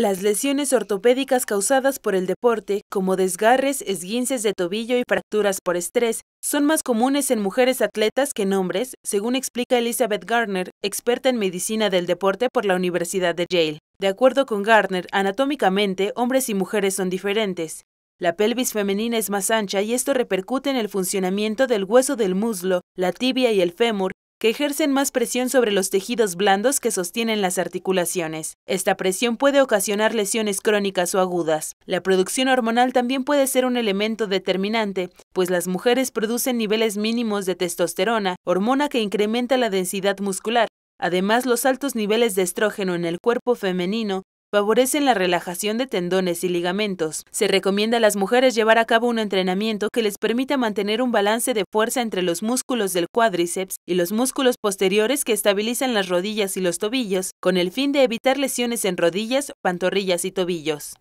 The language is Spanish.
Las lesiones ortopédicas causadas por el deporte, como desgarres, esguinces de tobillo y fracturas por estrés, son más comunes en mujeres atletas que en hombres, según explica Elizabeth Garner, experta en medicina del deporte por la Universidad de Yale. De acuerdo con Garner, anatómicamente, hombres y mujeres son diferentes. La pelvis femenina es más ancha y esto repercute en el funcionamiento del hueso del muslo, la tibia y el fémur, que ejercen más presión sobre los tejidos blandos que sostienen las articulaciones. Esta presión puede ocasionar lesiones crónicas o agudas. La producción hormonal también puede ser un elemento determinante, pues las mujeres producen niveles mínimos de testosterona, hormona que incrementa la densidad muscular. Además, los altos niveles de estrógeno en el cuerpo femenino favorecen la relajación de tendones y ligamentos. Se recomienda a las mujeres llevar a cabo un entrenamiento que les permita mantener un balance de fuerza entre los músculos del cuádriceps y los músculos posteriores que estabilizan las rodillas y los tobillos, con el fin de evitar lesiones en rodillas, pantorrillas y tobillos.